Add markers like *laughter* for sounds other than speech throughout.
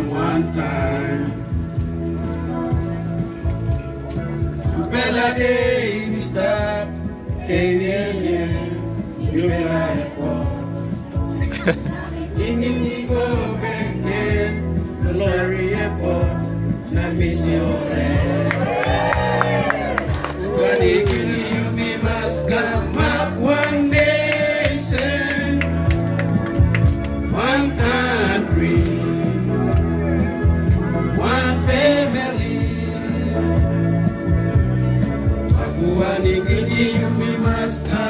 at one time. Bella day that came you may have *laughs* Who are the you we must come.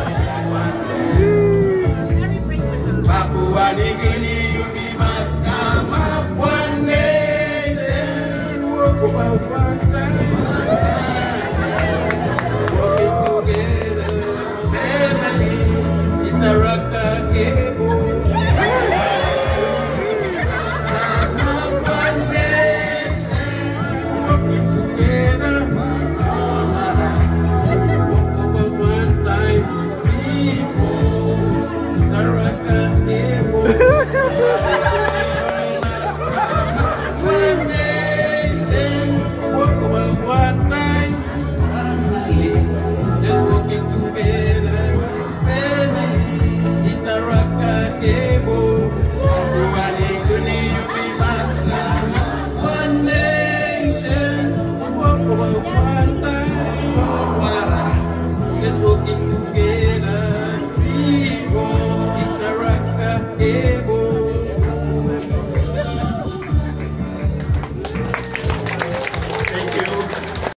away one let's working together.